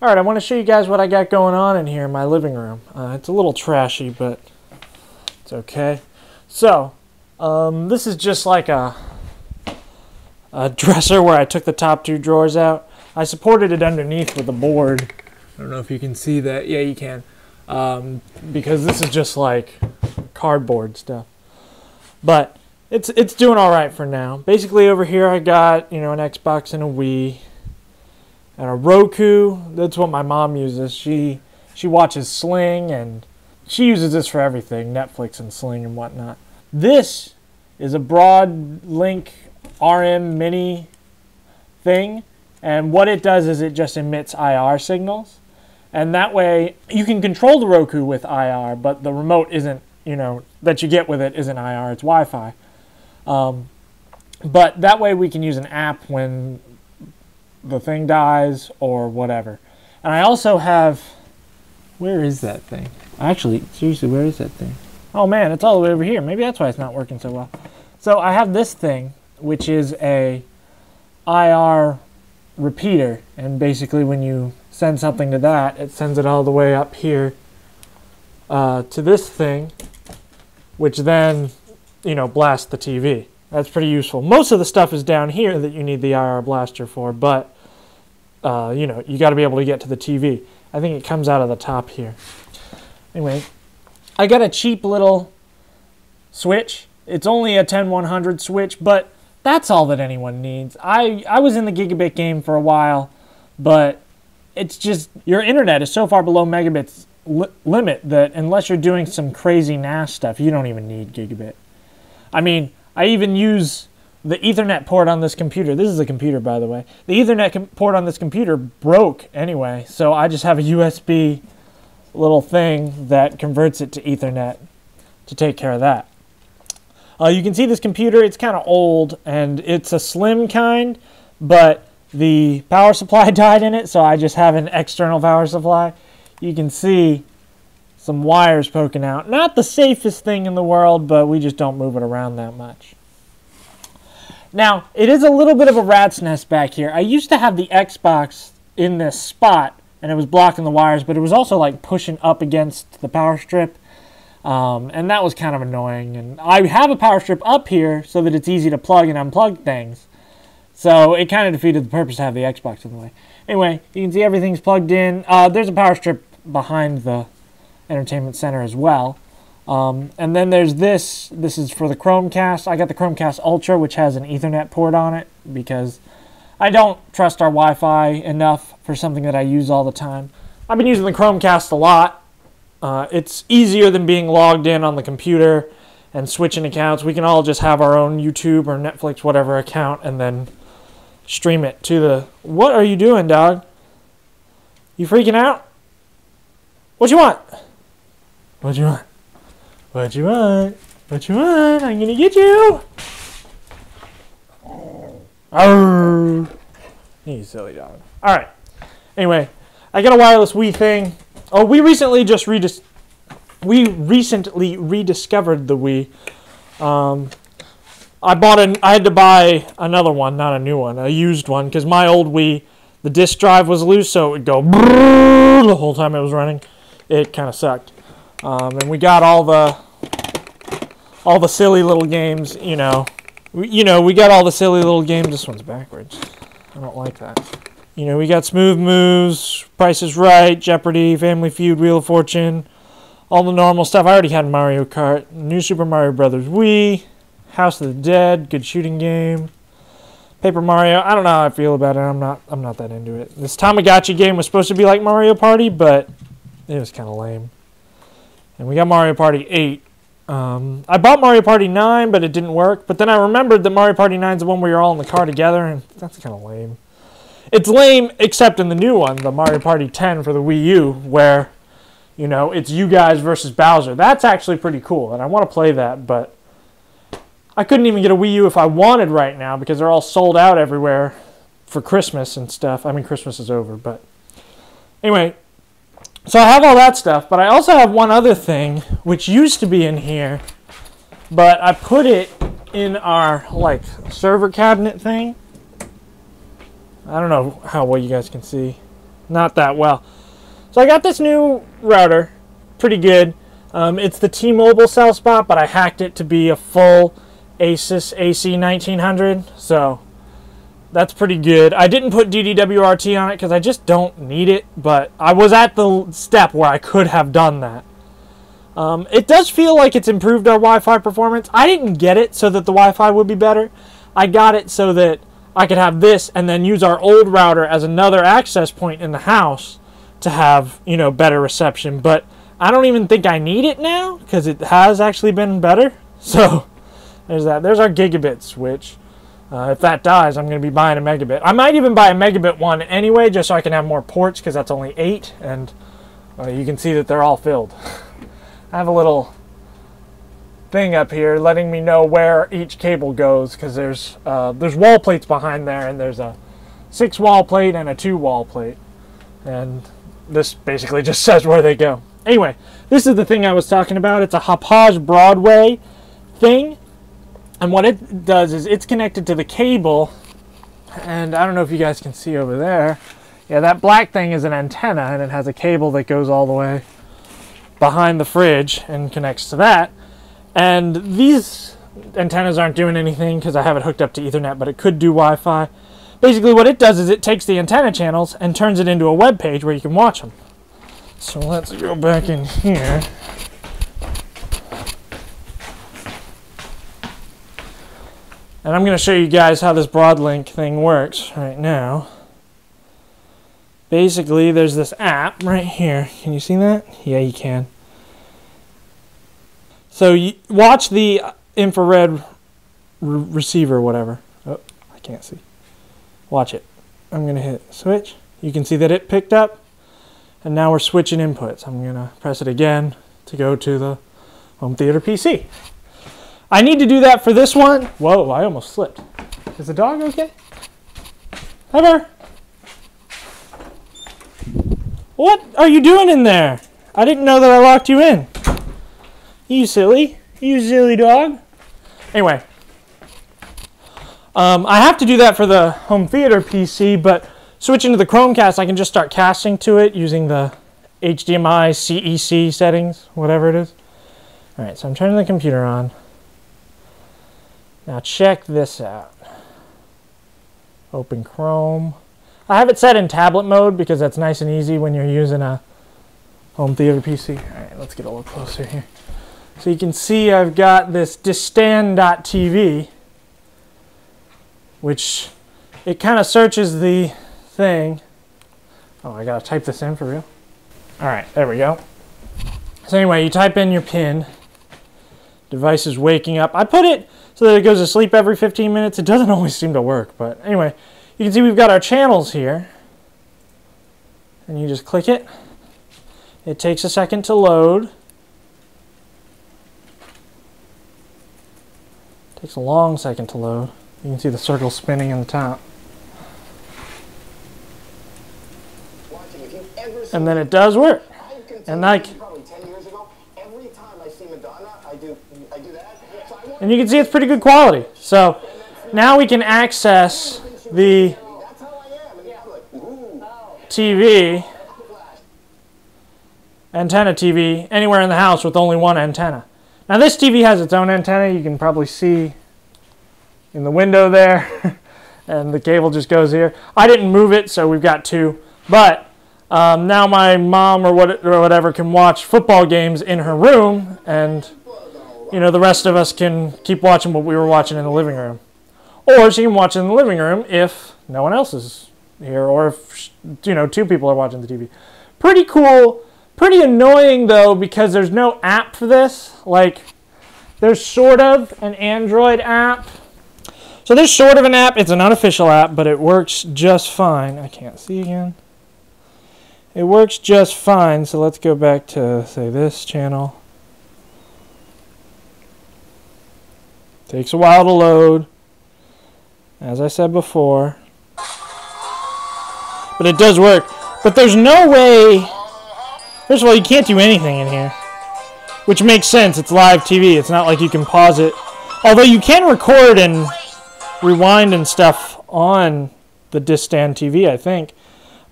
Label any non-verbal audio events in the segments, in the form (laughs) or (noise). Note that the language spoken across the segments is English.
All right, I want to show you guys what I got going on in here in my living room. Uh, it's a little trashy, but it's okay. So, um, this is just like a, a dresser where I took the top two drawers out. I supported it underneath with a board. I don't know if you can see that. Yeah, you can. Um, because this is just like cardboard stuff. But it's it's doing all right for now. Basically, over here I got you know an Xbox and a Wii and a Roku. That's what my mom uses. She she watches Sling and she uses this for everything, Netflix and Sling and whatnot. This is a Broadlink RM Mini thing, and what it does is it just emits IR signals, and that way you can control the Roku with IR, but the remote isn't you know that you get with it isn't IR, it's Wi-Fi. Um, but that way we can use an app when the thing dies or whatever. And I also have, where is that thing? Actually, seriously, where is that thing? Oh man, it's all the way over here. Maybe that's why it's not working so well. So I have this thing, which is a IR repeater. And basically when you send something to that, it sends it all the way up here uh, to this thing, which then, you know, blasts the TV. That's pretty useful. Most of the stuff is down here that you need the IR blaster for, but uh, you know, you got to be able to get to the TV. I think it comes out of the top here. Anyway, I got a cheap little switch. It's only a 10100 switch, but that's all that anyone needs. I, I was in the gigabit game for a while, but it's just your internet is so far below megabits li limit that unless you're doing some crazy NAS stuff, you don't even need gigabit. I mean, I even use the Ethernet port on this computer. This is a computer, by the way. The Ethernet port on this computer broke anyway, so I just have a USB little thing that converts it to Ethernet to take care of that. Uh, you can see this computer, it's kind of old, and it's a slim kind, but the power supply (laughs) died in it, so I just have an external power supply. You can see some wires poking out. Not the safest thing in the world, but we just don't move it around that much. Now, it is a little bit of a rat's nest back here. I used to have the Xbox in this spot, and it was blocking the wires, but it was also like pushing up against the power strip. Um, and that was kind of annoying. And I have a power strip up here so that it's easy to plug and unplug things. So it kind of defeated the purpose to have the Xbox in the way. Anyway, you can see everything's plugged in. Uh, there's a power strip behind the entertainment center as well. Um, and then there's this. This is for the Chromecast. I got the Chromecast Ultra, which has an Ethernet port on it because I don't trust our Wi-Fi enough for something that I use all the time. I've been using the Chromecast a lot. Uh, it's easier than being logged in on the computer and switching accounts. We can all just have our own YouTube or Netflix, whatever account, and then stream it to the. What are you doing, dog? You freaking out? What you want? What you want? What you want? What you want? I'm gonna get you! Arr. You silly dog. Alright. Anyway, I got a wireless Wii thing. Oh, we recently just redis we recently rediscovered the Wii. Um, I bought an I had to buy another one, not a new one, a used one, because my old Wii, the disk drive was loose, so it would go the whole time it was running. It kind of sucked. Um, and we got all the all the silly little games, you know. We, you know, we got all the silly little games. This one's backwards. I don't like that. You know, we got Smooth Moves, Price is Right, Jeopardy, Family Feud, Wheel of Fortune, all the normal stuff. I already had Mario Kart, New Super Mario Brothers Wii, House of the Dead, good shooting game. Paper Mario, I don't know how I feel about it. I'm not I'm not that into it. This Tamagotchi game was supposed to be like Mario Party, but it was kind of lame. And we got Mario Party 8. Um, I bought Mario Party 9, but it didn't work. But then I remembered that Mario Party 9 is the one where you're all in the car together, and that's kind of lame. It's lame, except in the new one, the Mario Party 10 for the Wii U, where, you know, it's you guys versus Bowser. That's actually pretty cool, and I want to play that, but I couldn't even get a Wii U if I wanted right now because they're all sold out everywhere for Christmas and stuff. I mean, Christmas is over, but anyway, so I have all that stuff, but I also have one other thing which used to be in here, but I put it in our like server cabinet thing. I don't know how well you guys can see. not that well. So I got this new router, pretty good. Um, it's the T-Mobile cell spot, but I hacked it to be a full Asus AC 1900, so that's pretty good. I didn't put DDWRT on it because I just don't need it, but I was at the step where I could have done that. Um, it does feel like it's improved our Wi-Fi performance. I didn't get it so that the Wi-Fi would be better. I got it so that I could have this and then use our old router as another access point in the house to have, you know, better reception. But I don't even think I need it now because it has actually been better. (laughs) So there's that. There's our gigabit switch. Uh, if that dies, I'm going to be buying a megabit. I might even buy a megabit one anyway, just so I can have more ports, because that's only eight, and uh, you can see that they're all filled. (laughs) I have a little thing up here letting me know where each cable goes, because there's uh, there's wall plates behind there, and there's a six wall plate and a two wall plate, and this basically (laughs) just says where they go. Anyway, this is the thing I was talking about. It's a Hauppauge Broadway thing and what it does is it's connected to the cable and I don't know if you guys can see over there. Yeah that black thing is an antenna and it has a cable that goes all the way behind the fridge and connects to that. And these antennas aren't doing anything because I have it hooked up to ethernet but it could do Wi-Fi. Basically what it does is it takes the antenna channels and turns it into a web page where you can watch them so let's go back in here And I'm going to show you guys how this Broadlink thing works right now. Basically, there's this app right here. Can you see that? Yeah, you can. So you watch the infrared re receiver, whatever. Oh, I can't see. Watch it. I'm going to hit switch. You can see that it picked up. And now we're switching inputs. I'm going to press it again to go to the home theater PC. I need to do that for this one. Whoa, I almost slipped. Is the dog okay? Ever? What are you doing in there? I didn't know that I locked you in. You silly. You silly dog. Anyway. Um, I have to do that for the home theater PC, but switching to the Chromecast, I can just start casting to it using the HDMI CEC settings, whatever it is. Alright, so I'm turning the computer on. Now check this out. Open Chrome. I have it set in tablet mode because that's nice and easy when you're using a home theater PC. All right, let's get a little closer here. So you can see I've got this distan.tv, which it kind of searches the thing. Oh, I gotta type this in for real. All right, there we go. So anyway, you type in your pin. Device is waking up. I put it so that it goes to sleep every 15 minutes. It doesn't (laughs) always seem to work, but anyway, you can see we've got our channels here. And you just click it. It takes a second to load. It takes a long second to load. You can see the circle spinning in the top. And then it does work. And like And you can see it's pretty good quality. So now we can access the TV, antenna TV, anywhere in the house with only one antenna. Now this TV has its own antenna. You can probably see in the window there. (laughs) and the cable just goes here. I didn't move it, so we've got two. But um, now my mom or, what, or whatever can watch football games in her room and you know, the rest of us can keep watching what we were watching in the living room. Or she can watch in the living room if no one else is here, or if, you know, two people are watching the TV. Pretty cool. Pretty annoying, though, because there's no app for this. Like, there's sort of an Android app. So there's sort of an app. It's an unofficial app, but it works just fine. I can't see again. It works just fine. So let's go back to, say, this channel. Takes a while to load, as I said before. But it does work. But there's no way... First of all, you can't do anything in here. Which makes sense. It's live TV. It's not like you can pause it. Although you can record and rewind and stuff on the Distan TV, I think.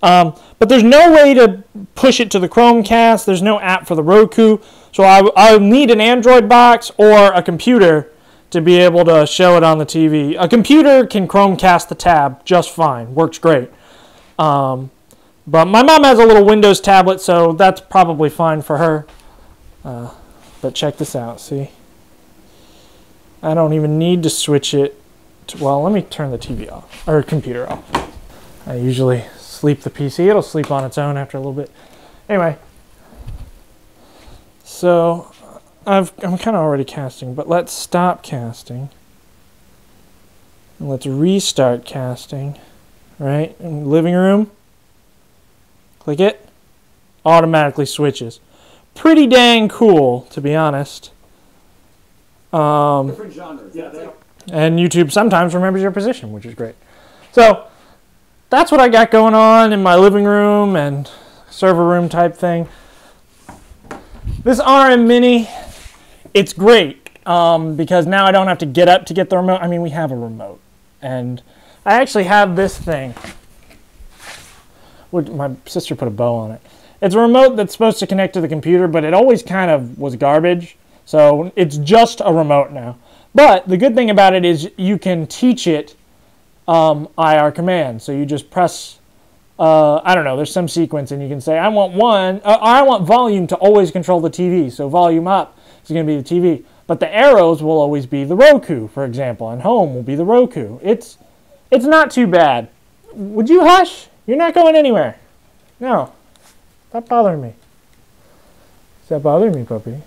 Um, but there's no way to push it to the Chromecast. There's no app for the Roku. So I, I need an Android box or a computer to be able to show it on the TV. A computer can Chromecast the tab just fine. Works great. Um, but my mom has a little Windows tablet, so that's probably fine for her. Uh, but check this out, see? I don't even need to switch it. To, well, let me turn the TV off, or computer off. I usually sleep the PC. It'll sleep on its own after a little bit. Anyway, so I've, I'm kind of already casting, but let's stop casting. And let's restart casting, right? In living room, click it, automatically switches. Pretty dang cool, to be honest. Um, Different genres. Yeah, and YouTube sometimes remembers your position, which is great. So that's what I got going on in my living room and server room type thing. This RM Mini, it's great um, because now I don't have to get up to get the remote. I mean, we have a remote, and I actually have this thing. My sister put a bow on it. It's a remote that's supposed to connect to the computer, but it always kind of was garbage. So it's just a remote now. But the good thing about it is you can teach it um, IR commands. So you just press, uh, I don't know, there's some sequence and you can say, I want one, uh, I want volume to always control the TV. So volume up is going to be the TV. But the arrows will always be the Roku, for example, and home will be the Roku. It's, it's not too bad. Would you hush? You're not going anywhere. No. Stop bothering me. Stop bothering me, puppy.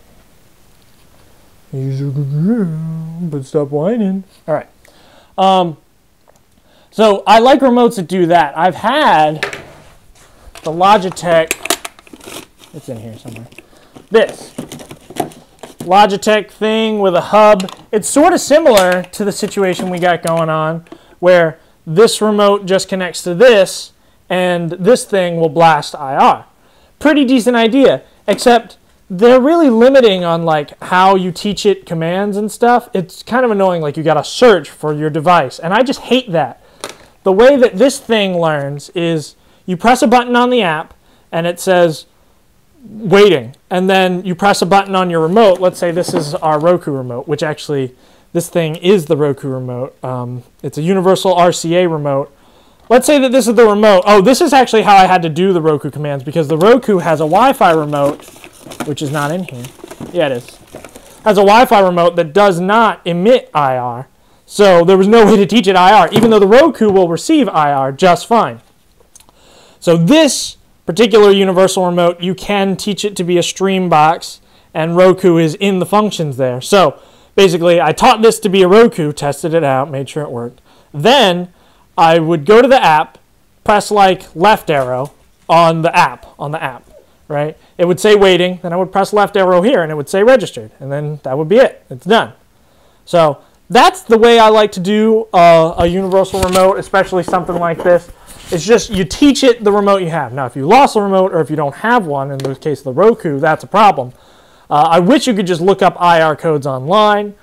He's a girl, but stop whining. All right. Um, so I like remotes that do that. I've had the Logitech. It's in here somewhere. This Logitech thing with a hub. It's sort of similar to the situation we got going on, where this remote just connects to this, and this thing will blast IR. Pretty decent idea, except they're really limiting on like how you teach it commands and stuff. It's kind of annoying like you got to search for your device and I just hate that. The way that this thing learns is you press a button on the app and it says waiting and then you press a button on your remote. Let's say this is our Roku remote, which actually this thing is the Roku remote. Um, it's a universal RCA remote. Let's say that this is the remote. Oh, this is actually how I had to do the Roku commands because the Roku has a Wi-Fi remote which is not in here. Yeah, it is. Has a Wi-Fi remote that does not emit IR. So there was no way to teach it IR, even though the Roku will receive IR just fine. So this particular universal remote, you can teach it to be a stream box, and Roku is in the functions there. So basically, I taught this to be a Roku, tested it out, made sure it worked. Then I would go to the app, press like left arrow on the app, on the app right? It would say waiting, then I would press left arrow here and it would say registered, and then that would be it. It's done. So that's the way I like to do uh, a universal remote, especially something like this. It's just you teach it the remote you have. Now, if you lost a remote or if you don't have one, in the case of the Roku, that's a problem. Uh, I wish you could just look up IR codes online.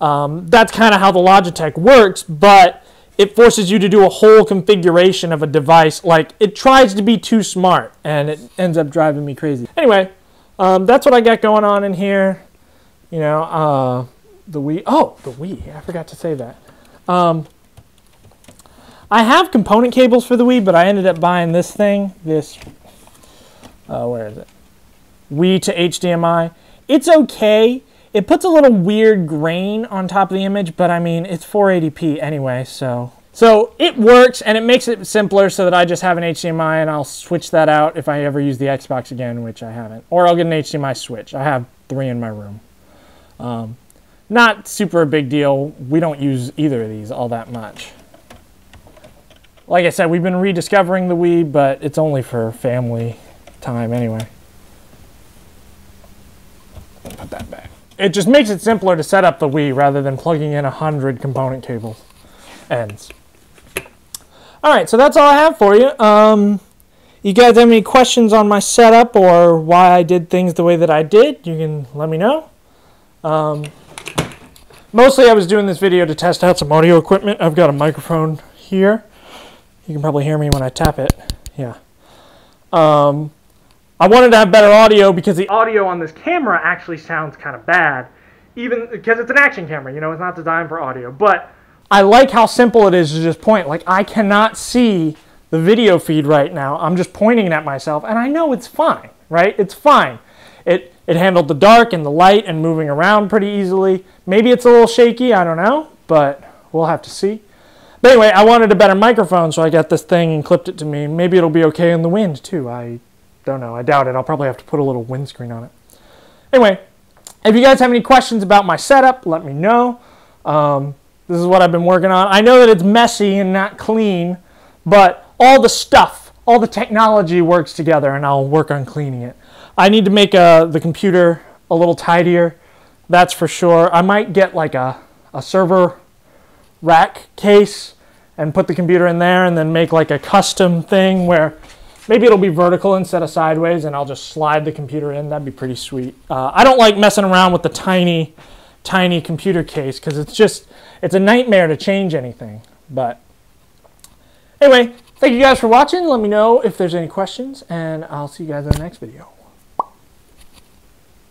Um, that's kind of how the Logitech works, but it forces you to do a whole configuration of a device. Like it tries to be too smart, and it ends up driving me crazy. Anyway, um, that's what I got going on in here. You know, uh, the Wii. Oh, the Wii. I forgot to say that. Um, I have component cables for the Wii, but I ended up buying this thing. This. Uh, where is it? Wii to HDMI. It's okay. It puts a little weird grain on top of the image, but I mean, it's 480p anyway, so. So it works and it makes it simpler so that I just have an HDMI and I'll switch that out if I ever use the Xbox again, which I haven't. Or I'll get an HDMI switch. I have three in my room. Um, not super a big deal. We don't use either of these all that much. Like I said, we've been rediscovering the Wii, but it's only for family time anyway. Put that back it just makes it simpler to set up the Wii rather than plugging in a hundred component cables ends. All right, so that's all I have for you. Um, you guys have any questions on my setup or why I did things the way that I did, you can let me know. Um, mostly I was doing this video to test out some audio equipment. I've got a microphone here. You can probably hear me when I tap it. Yeah. Um, I wanted to have better audio because the audio on this camera actually sounds kind of bad, even because it's an action camera. You know, it's not designed for audio. But I like how simple it is to just point. Like I cannot see the video feed right now. I'm just pointing at myself, and I know it's fine. Right? It's fine. It it handled the dark and the light and moving around pretty easily. Maybe it's a little shaky. I don't know, but we'll have to see. But anyway, I wanted a better microphone, so I got this thing and clipped it to me. Maybe it'll be okay in the wind too. I don't know. I doubt it. I'll probably have to put a little windscreen on it. Anyway, if you guys have any questions about my setup, let me know. Um, this is what I've been working on. I know that it's messy and not clean, but all the stuff, all the technology works together, and I'll work on cleaning it. I need to make uh, the computer a little tidier. That's for sure. I might get like a, a server rack case and put the computer in there and then make like a custom thing where maybe it'll be vertical instead of sideways and I'll just slide the computer in. That'd be pretty sweet. Uh, I don't like messing around with the tiny, tiny computer case because it's just, it's a nightmare to change anything. But anyway, thank you guys for watching. Let me know if there's any questions and I'll see you guys in the next video.